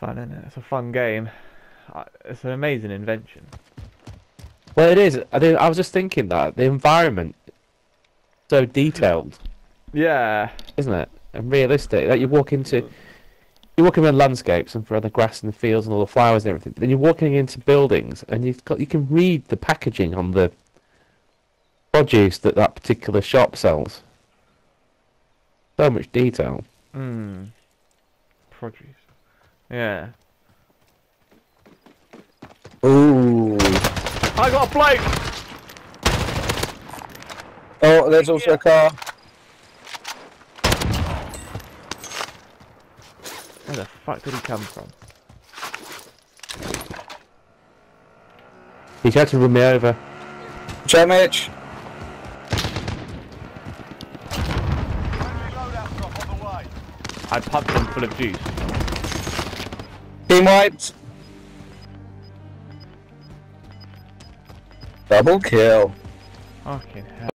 fun, isn't it? It's a fun game. It's an amazing invention. Well, it is. I, did, I was just thinking that the environment so detailed, Yeah. isn't it? And realistic. That you walk into, you're walking around landscapes and for the grass and the fields and all the flowers and everything. But then you're walking into buildings and you've got you can read the packaging on the produce that that particular shop sells. So much detail. Hmm. Produce. Yeah. Ooh. I got a bloke! Oh, there's also a car. Where the fuck did he come from? You tried to run me over. Chat Mitch. I pumped him full of juice. Team wiped. Double kill. Fucking hell.